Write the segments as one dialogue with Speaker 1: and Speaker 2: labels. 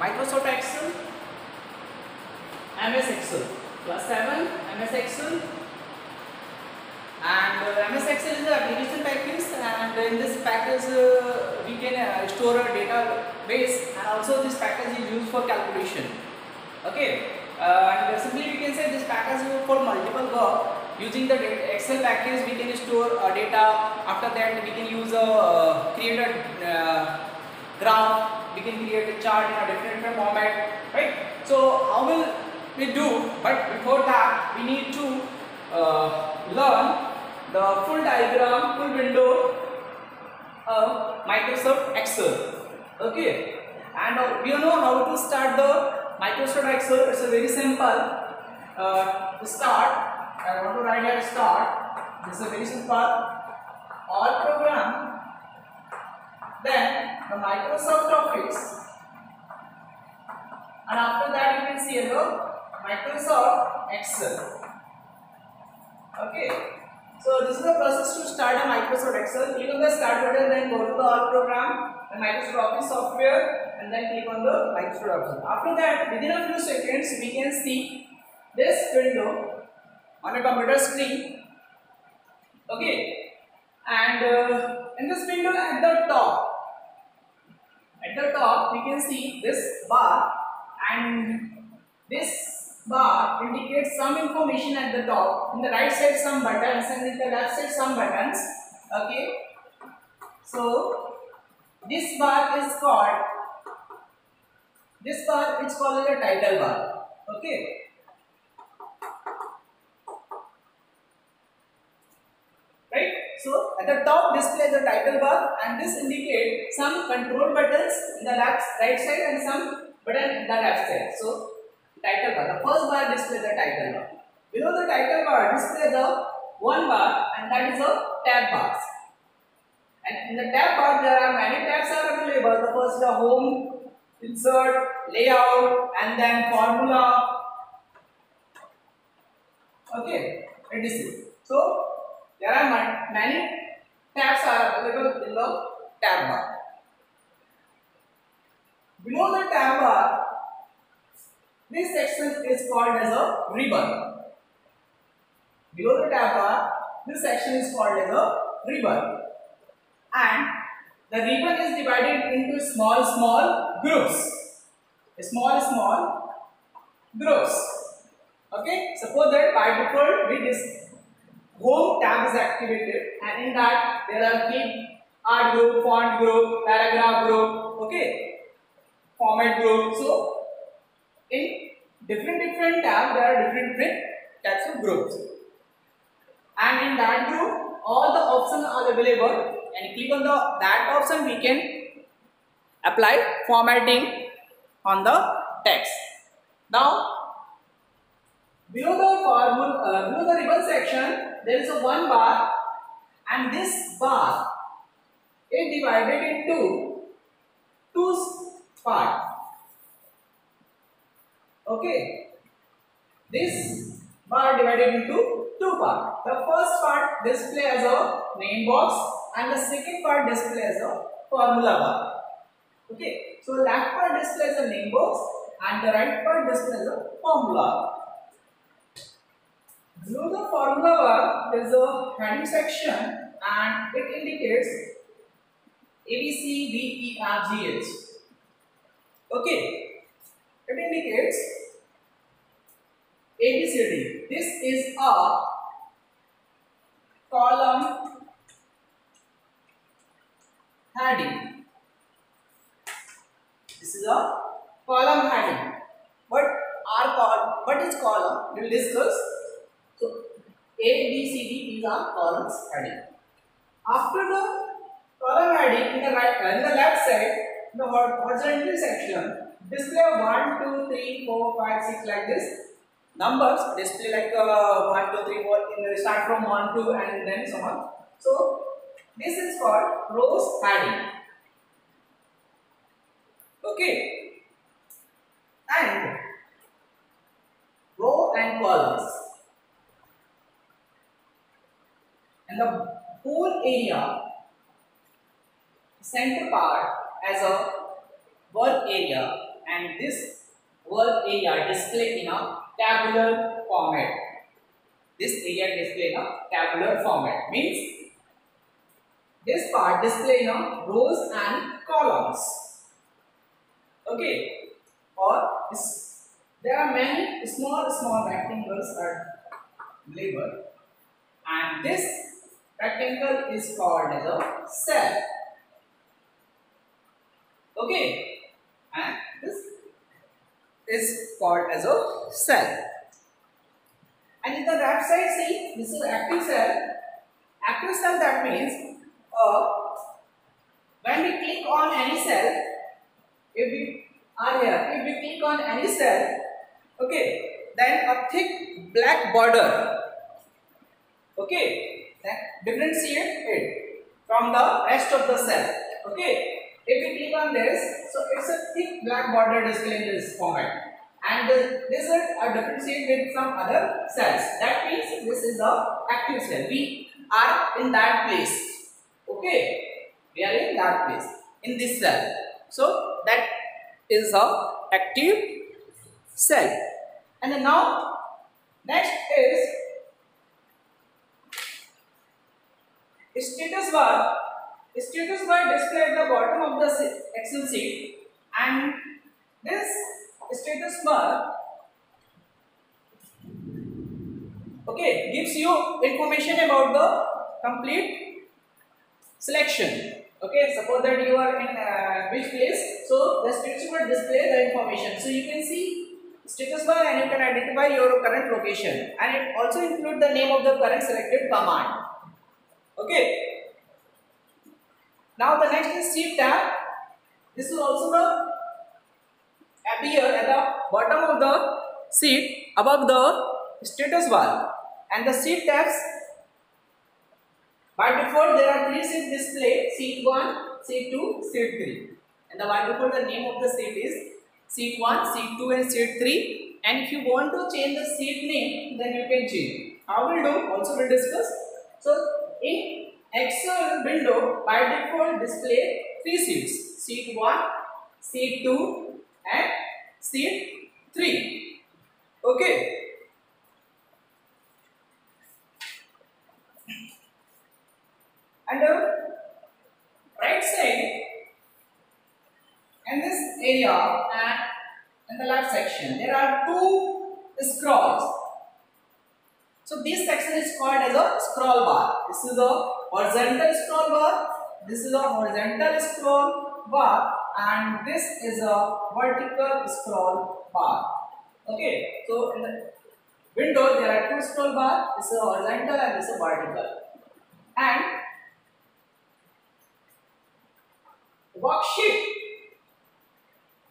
Speaker 1: Microsoft Excel, MS Excel, class 7, MS Excel, and uh, MS Excel is the application package and in this package uh, we can uh, store a database and also this package is used for calculation. Okay, uh, and simply we can say this package is for multiple work. Using the Excel package we can store data. After that we can use a uh, create a uh, graph. We can create a chart in a different, format. Right. So how will we do? But before that we need to uh, learn the full diagram, full window of Microsoft Excel. Okay, and uh, we know how to start the Microsoft Excel. It's a very simple. Uh, start, I want to write here start. This is a very simple. All program. Then the Microsoft Office, and after that you can see the Microsoft Excel. Okay. So this is the process to start a Microsoft Excel. Click on the start button, then go to the all program, the Microsoft Office software, and then click on the Microsoft Office. After that, within a few seconds, we can see this window on a computer screen. Okay, and uh, in this window at the top, the top, we can see this bar and this bar indicates some information at the top. In the right side some buttons and in the left side some buttons. Okay. So this bar is called this bar is called a title bar. Okay. Right. So at the top display the title bar and this indicate some control buttons in the left right side and some button in the left side. So title bar. The first bar display the title bar. Below the title bar display the one bar and that is the tab bars. And in the tab bar there are many tabs are available. The first the home, insert, layout and then formula. Okay, it is so there are many tabs are available in the tab bar. Below the tab bar this section is called as a ribbon. Below the tab bar, this section is called as a ribbon. And the ribbon is divided into small, small groups. Small, small groups. Okay, suppose that by default we home tab is activated. And in that there are key art group, font group, paragraph group, okay, format group. So in different different tabs there are different different types of groups. And in that group all the options are available. And click on the that option we can apply formatting on the text. Now below the formula uh, below the ribbon section there is a one bar and this bar is divided into two parts Okay. This bar divided into two parts. The first part display as a name box and the second part display as a formula bar. Okay. So left part display as a name box and the right part display as a formula. Below the formula bar there is a heading section and it indicates A B C D F G H. Okay. It indicates ABCD. This is a column heading. This is a column heading. What are called? What is column? We will discuss. A, B, C, D these are columns heading. After the column heading in the right in the left side, in the horizontal section, display 1, 2, 3, 4, 5, 6 like this numbers display like uh, 1, 2, 3, 4, in, start from 1, 2 and then so on. So, this is called rows heading. Okay. And row and columns. And the whole area, center part as a work area and this whole area display in a tabular format. This area display in a tabular format means this part display in a rows and columns. Okay, or there are many small small rectangles are labeled, and this rectangle is called as a cell. Okay, and this is called as a cell. And in the left side, see, this is active cell. Active cell that means uh, when we click on any cell, if we are here, if we click on any cell, okay, then a thick black border, okay, then differentiate it from the rest of the cell, okay. If we click on this, so it's a black border display in this format. And this is a differentiate with some other cells. That means this is the active cell. We are in that place. Okay. We are in that place. In this cell. So that is a active cell. And then now next is status bar status bar display at the bottom of the Excel sheet this status bar okay gives you information about the complete selection. Okay suppose that you are in uh, which place so the status bar display the information. So you can see status bar and you can identify your current location. And it also include the name of the current selected command. Okay. Now the next is sheet tab. This is also the appear at the bottom of the sheet above the status bar. And the sheet tabs by default there are three sheet display. Sheet 1 sheet 2 sheet 3 and the by default the name of the sheet is sheet 1 sheet 2 and sheet 3 and if you want to change the sheet name then you can change. How will do also we'll discuss. So in Excel window by default display three sheets, sheet 1, sheet 2 and sheet 3. Okay. And the right side in this area and in the left section there are two scrolls. So this section is called as a scroll bar. This is a horizontal scroll bar this is a horizontal scroll bar and this is a vertical scroll bar. Okay so in the window there are two scroll bar this is a horizontal and this is a vertical. And worksheet.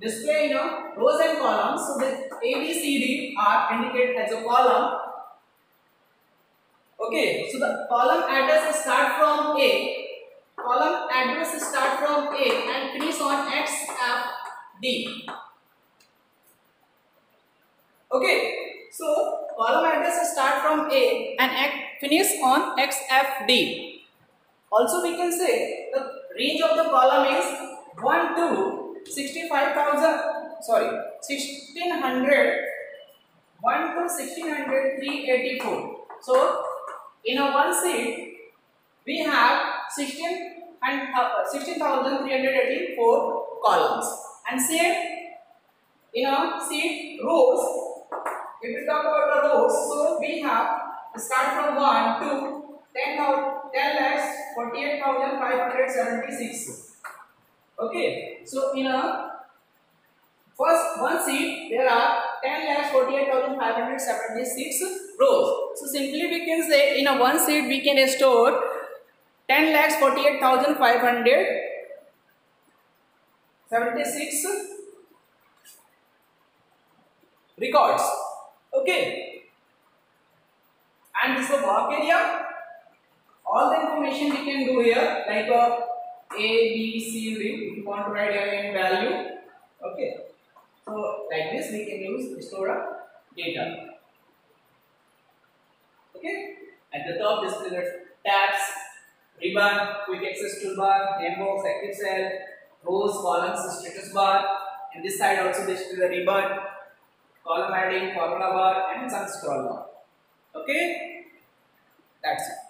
Speaker 1: Display you know rows and columns. So the a b c d are indicated as a column. Okay, so the column address start from A, column address start from A and finish on X F D. Okay, so column address start from A and finish on X F D. Also, we can say the range of the column is 1 to 65,000, sorry, 1600, 1 to 1600, 384. So, in a one seat, we have 16 and uh, 16,384 columns. And same you know, seat rows, if we talk about the rows, so we have start from 1 to 10, 10 lakhs 48,576. Okay, so in a first one seat there are 10 lakhs 48,576 rows. So simply we can say in a one seat we can store 10 lakhs 48,576 records. Okay. And this is the block area. All the information we can do here like a A, B, C. If you want to write any value. Okay. So like this we can use store data. Okay. At the top display the tabs, ribbon, quick access toolbar, name box, active cell, rows, columns, status bar, And this side also this is the ribbon, column heading, formula bar and some scroll bar. Okay, that's it.